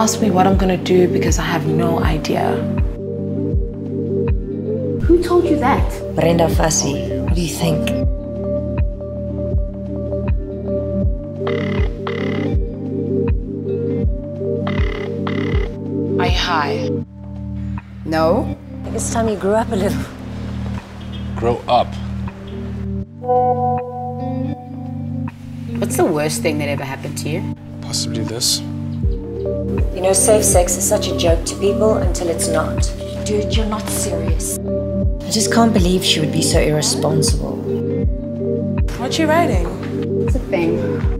ask me what I'm gonna do because I have no idea. Who told you that? Brenda Fassie, what do you think? Are you high? No. I think it's time you grew up a little. Grow up. What's the worst thing that ever happened to you? Possibly this. You know, safe sex is such a joke to people until it's not. Dude, you're not serious. I just can't believe she would be so irresponsible. What's she writing? It's a thing.